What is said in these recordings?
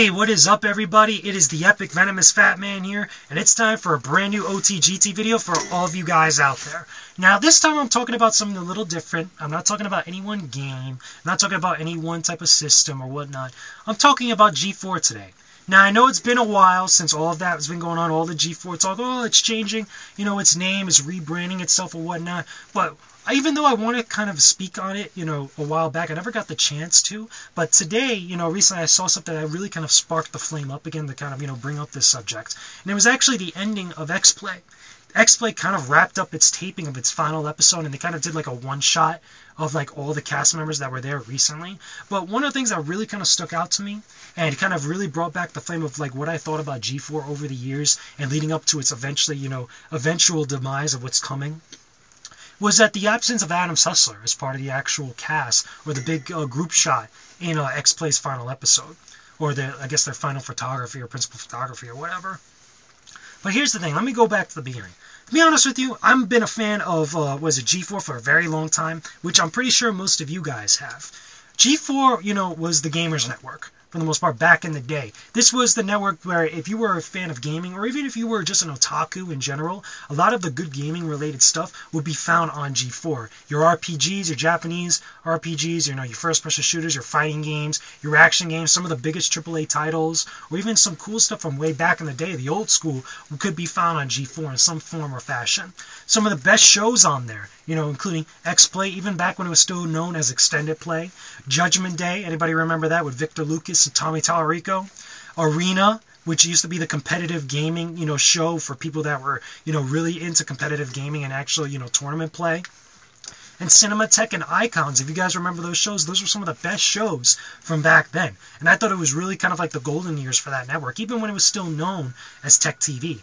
Hey, what is up, everybody? It is the Epic Venomous Fat Man here, and it's time for a brand new OTGT video for all of you guys out there. Now, this time I'm talking about something a little different. I'm not talking about any one game. I'm not talking about any one type of system or whatnot. I'm talking about G4 today. Now, I know it's been a while since all of that has been going on, all the G4 talk, oh, it's changing, you know, its name is rebranding itself or whatnot, but even though I want to kind of speak on it, you know, a while back, I never got the chance to. But today, you know, recently I saw something that really kind of sparked the flame up again to kind of, you know, bring up this subject. And it was actually the ending of X-Play. X-Play kind of wrapped up its taping of its final episode, and they kind of did like a one shot of like all the cast members that were there recently. But one of the things that really kind of stuck out to me, and kind of really brought back the flame of like what I thought about G4 over the years and leading up to its eventually, you know, eventual demise of what's coming, was that the absence of Adam Sessler as part of the actual cast or the big uh, group shot in uh, X Play's final episode, or the I guess their final photography or principal photography or whatever. But here's the thing. Let me go back to the beginning. To be honest with you, I've been a fan of uh, was it G4 for a very long time, which I'm pretty sure most of you guys have. G4, you know, was the gamers network for the most part back in the day. This was the network where if you were a fan of gaming or even if you were just an otaku in general, a lot of the good gaming related stuff would be found on G4. Your RPGs, your Japanese RPGs, you know, your first person shooters, your fighting games, your action games, some of the biggest AAA titles, or even some cool stuff from way back in the day, the old school, could be found on G4 in some form or fashion. Some of the best shows on there, you know, including X Play, even back when it was still known as Extended Play, Judgment Day, anybody remember that with Victor Lucas Tommy Tallarico. Arena, which used to be the competitive gaming, you know, show for people that were, you know, really into competitive gaming and actually, you know, tournament play. And Cinematech and Icons, if you guys remember those shows, those were some of the best shows from back then. And I thought it was really kind of like the golden years for that network, even when it was still known as Tech TV.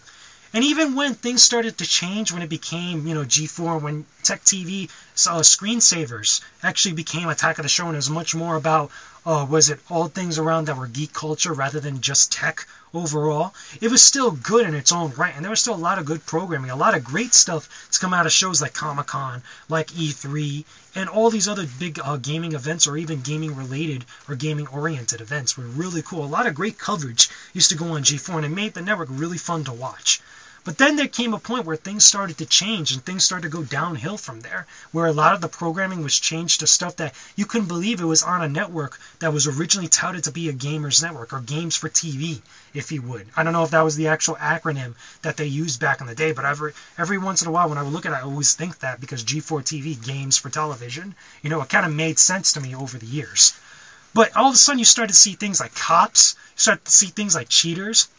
And even when things started to change, when it became, you know, G4, when Tech TV uh, screensavers actually became Attack of the Show, and it was much more about, uh, was it all things around that were geek culture rather than just tech overall? It was still good in its own right, and there was still a lot of good programming, a lot of great stuff to come out of shows like Comic Con, like E3, and all these other big uh, gaming events, or even gaming related or gaming oriented events were really cool. A lot of great coverage used to go on G4, and it made the network really fun to watch. But then there came a point where things started to change and things started to go downhill from there, where a lot of the programming was changed to stuff that you couldn't believe it was on a network that was originally touted to be a gamers network or games for TV, if you would. I don't know if that was the actual acronym that they used back in the day, but every every once in a while when I would look at it, I always think that because G4 TV, games for television, you know, it kind of made sense to me over the years. But all of a sudden you start to see things like cops, you start to see things like cheaters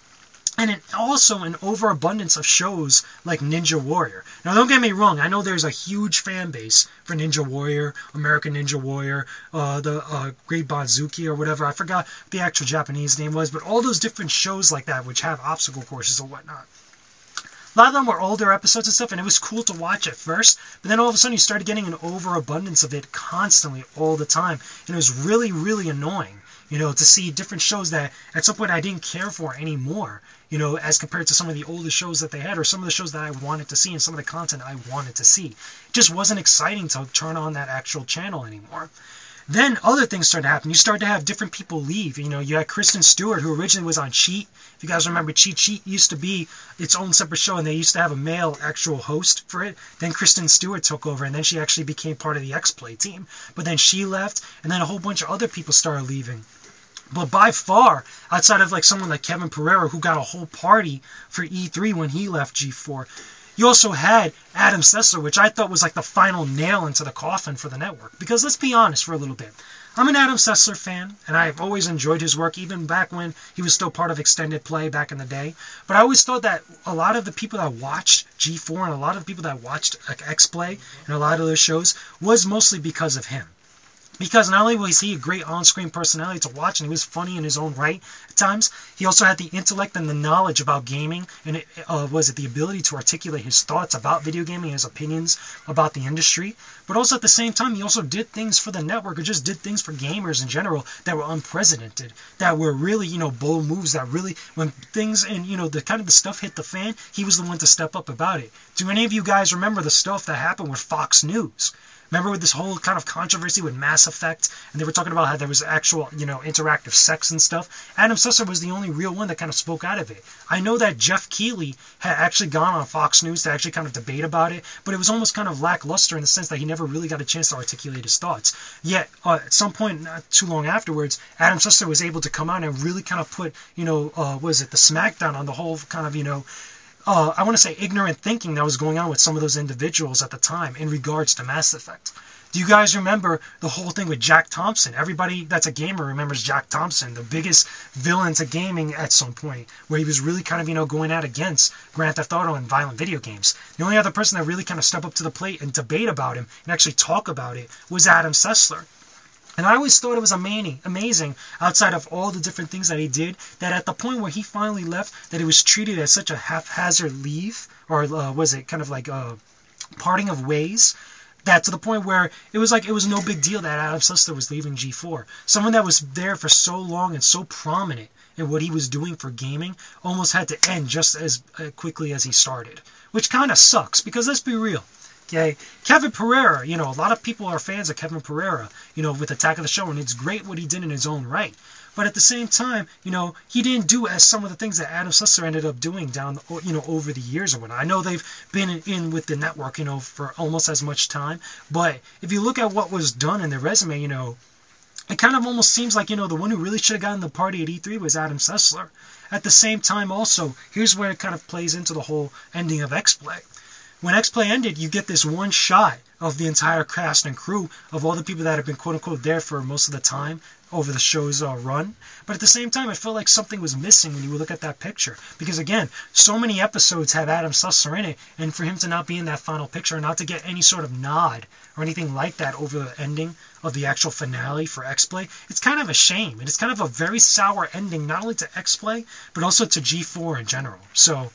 and also an overabundance of shows like Ninja Warrior. Now, don't get me wrong. I know there's a huge fan base for Ninja Warrior, American Ninja Warrior, uh, the uh, Great Bazooki or whatever. I forgot the actual Japanese name was, but all those different shows like that, which have obstacle courses or whatnot. A lot of them were older episodes and stuff, and it was cool to watch at first. But then all of a sudden, you started getting an overabundance of it constantly, all the time, and it was really, really annoying you know, to see different shows that at some point I didn't care for anymore, you know, as compared to some of the older shows that they had or some of the shows that I wanted to see and some of the content I wanted to see. It just wasn't exciting to turn on that actual channel anymore. Then other things started to happen. You start to have different people leave. You know, you had Kristen Stewart, who originally was on Cheat. If you guys remember, Cheat Cheat used to be its own separate show, and they used to have a male actual host for it. Then Kristen Stewart took over, and then she actually became part of the X Play team. But then she left, and then a whole bunch of other people started leaving. But by far, outside of like someone like Kevin Pereira, who got a whole party for E3 when he left G4, you also had Adam Sessler, which I thought was like the final nail into the coffin for the network. Because let's be honest for a little bit. I'm an Adam Sessler fan, and I've always enjoyed his work, even back when he was still part of Extended Play back in the day. But I always thought that a lot of the people that watched G4 and a lot of the people that watched X Play and a lot of those shows was mostly because of him because not only was he a great on-screen personality to watch and he was funny in his own right at times he also had the intellect and the knowledge about gaming and it uh, was it the ability to articulate his thoughts about video gaming his opinions about the industry. But also at the same time he also did things for the network or just did things for gamers in general that were unprecedented that were really you know bold moves that really when things and you know the kind of the stuff hit the fan he was the one to step up about it. Do any of you guys remember the stuff that happened with Fox News Remember with this whole kind of controversy with Mass Effect, and they were talking about how there was actual, you know, interactive sex and stuff. Adam Sessler was the only real one that kind of spoke out of it. I know that Geoff Keighley had actually gone on Fox News to actually kind of debate about it, but it was almost kind of lackluster in the sense that he never really got a chance to articulate his thoughts. Yet, uh, at some point not too long afterwards, Adam Sessler was able to come out and really kind of put, you know, uh, was it the smackdown on the whole kind of, you know, uh, I want to say ignorant thinking that was going on with some of those individuals at the time in regards to Mass Effect. Do you guys remember the whole thing with Jack Thompson? Everybody that's a gamer remembers Jack Thompson, the biggest villain to gaming at some point, where he was really kind of, you know, going out against Grand Theft Auto and violent video games. The only other person that really kind of stepped up to the plate and debate about him and actually talk about it was Adam Sessler. And I always thought it was amazing, amazing outside of all the different things that he did, that at the point where he finally left, that it was treated as such a haphazard leave, or uh, was it kind of like a parting of ways, that to the point where it was like it was no big deal that Adam Sessler was leaving G4. Someone that was there for so long and so prominent in what he was doing for gaming almost had to end just as uh, quickly as he started, which kind of sucks because let's be real. Okay, Kevin Pereira, you know, a lot of people are fans of Kevin Pereira, you know, with Attack of the Show, and it's great what he did in his own right. But at the same time, you know, he didn't do as some of the things that Adam Sessler ended up doing down, you know, over the years or whatnot. I know they've been in with the network, you know, for almost as much time. But if you look at what was done in the resume, you know, it kind of almost seems like, you know, the one who really should have gotten the party at E3 was Adam Sessler. At the same time, also, here's where it kind of plays into the whole ending of X-Play. When X-Play ended, you get this one shot of the entire cast and crew of all the people that have been quote unquote there for most of the time over the show's uh, run. But at the same time, I felt like something was missing when you look at that picture. Because again, so many episodes have Adam Sessler in it, and for him to not be in that final picture, and not to get any sort of nod or anything like that over the ending of the actual finale for X-Play, it's kind of a shame. And it's kind of a very sour ending, not only to X-Play, but also to G4 in general. So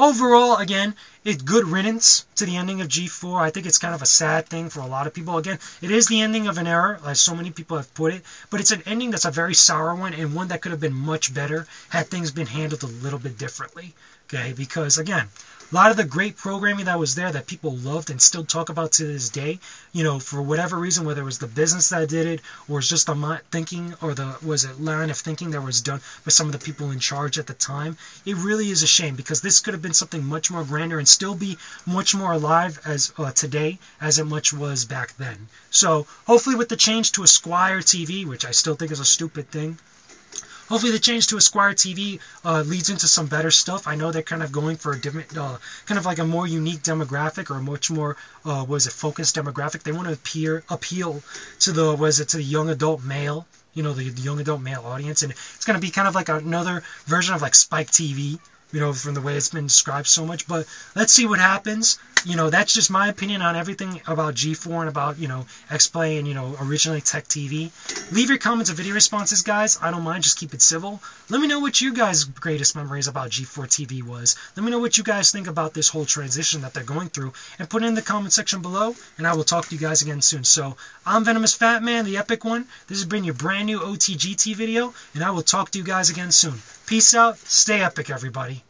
overall, again, it's good riddance to the ending of G4. I think it's kind of a sad thing for a lot of people. Again, it is the ending of an era, as so many people have put it, but it's an ending that's a very sour one and one that could have been much better had things been handled a little bit differently. Okay, because again, a lot of the great programming that was there that people loved and still talk about to this day, you know, for whatever reason, whether it was the business that did it or it's just the thinking or the was it line of thinking that was done by some of the people in charge at the time, it really is a shame because this could have been something much more grander and still be much more alive as uh, today as it much was back then. So hopefully with the change to Esquire TV, which I still think is a stupid thing, hopefully the change to Esquire TV uh, leads into some better stuff. I know they're kind of going for a different, uh, kind of like a more unique demographic or a much more, uh, was it focused demographic. They want to appear appeal to the, was it to the young adult male, you know, the, the young adult male audience, and it's going to be kind of like another version of like Spike TV you know, from the way it's been described so much. But let's see what happens. You know, that's just my opinion on everything about G4 and about, you know, X-Play and, you know, originally Tech TV. Leave your comments and video responses, guys. I don't mind. Just keep it civil. Let me know what you guys' greatest memories about G4 TV was. Let me know what you guys think about this whole transition that they're going through. And put it in the comment section below. And I will talk to you guys again soon. So, I'm Venomous Fat Man, the Epic One. This has been your brand new OTGT video. And I will talk to you guys again soon. Peace out. Stay epic, everybody.